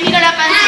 miro la pantalla.